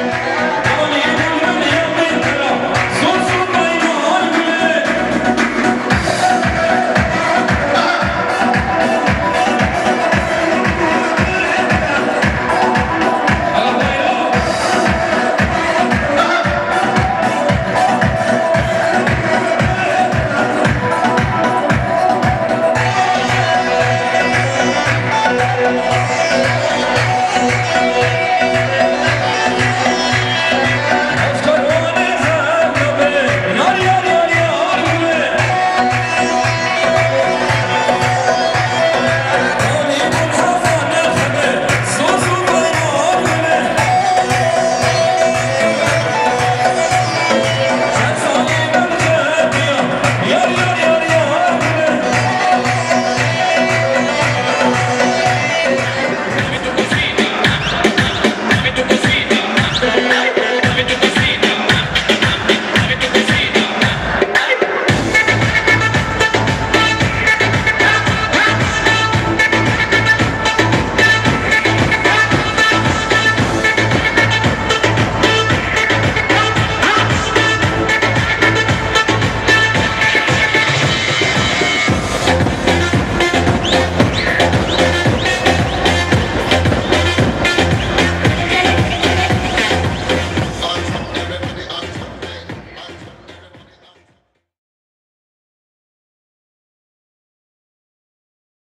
Come on, man.